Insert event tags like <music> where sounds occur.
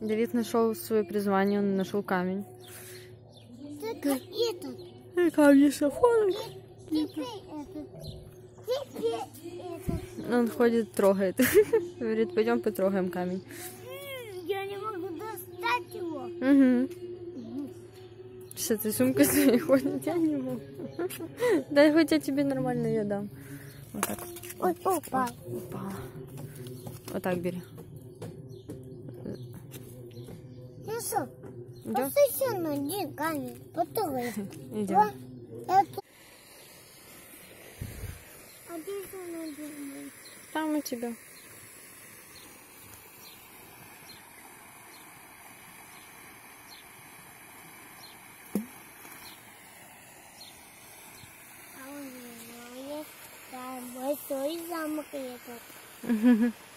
Давид нашел свое призвание, он нашел камень. Только этот. И камни этот. Он ходит, трогает. <laughs> Говорит, пойдем потрогаем камень. Я не могу достать его. Угу. С этой сумкой своей ходит, я не могу. <laughs> Дай хоть я тебе нормально ее дам. Вот так. Ой, опа. Упала. Вот так бери. Что, Идем? посыщу на один камень. Потрогай. Идем. Там у тебя. А у него есть большой замок этот. <laughs>